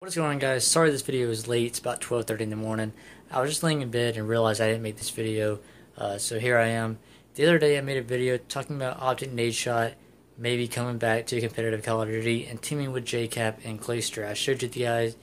What's going on guys? Sorry this video is late, it's about 12.30 in the morning. I was just laying in bed and realized I didn't make this video, uh, so here I am. The other day I made a video talking about Optic Nadeshot maybe coming back to competitive Call of Duty and teaming with JKap and Clayster. I showed you the guys,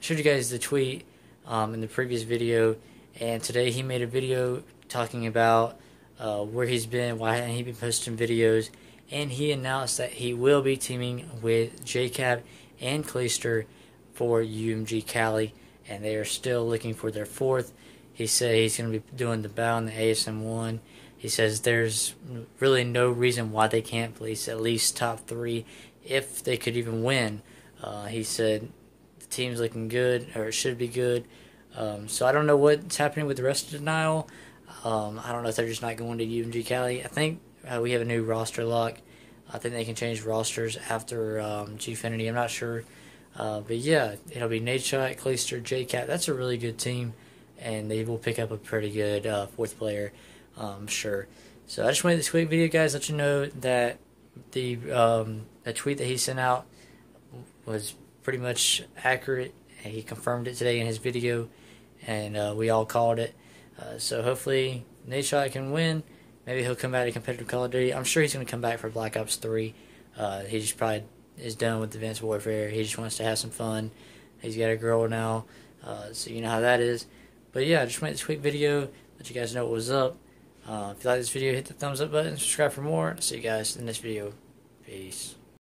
showed you guys the tweet um, in the previous video, and today he made a video talking about uh, where he's been, why hasn't he been posting videos, and he announced that he will be teaming with JKap and Clayster for UMG Cali, and they are still looking for their fourth. He said he's going to be doing the bow in the ASM one. He says there's really no reason why they can't place at least top three if they could even win. Uh, he said the team's looking good, or it should be good. Um, so I don't know what's happening with the rest of Denial. Um, I don't know if they're just not going to UMG Cali. I think uh, we have a new roster lock. I think they can change rosters after um, Gfinity. I'm not sure. Uh, but yeah, it'll be Nate Nadeshot, Clayster, JKap. That's a really good team, and they will pick up a pretty good uh, fourth player, um, sure. So I just made this quick video, guys, let you know that the um, the tweet that he sent out was pretty much accurate. He confirmed it today in his video, and uh, we all called it. Uh, so hopefully Nadeshot can win. Maybe he'll come back to competitive Call of Duty. I'm sure he's going to come back for Black Ops 3. Uh, he just probably is done with Advanced Warfare. He just wants to have some fun. He's got a girl now, uh, so you know how that is. But yeah, I just made this quick video, let you guys know what was up. Uh, if you like this video, hit the thumbs up button, subscribe for more. See you guys in the next video. Peace.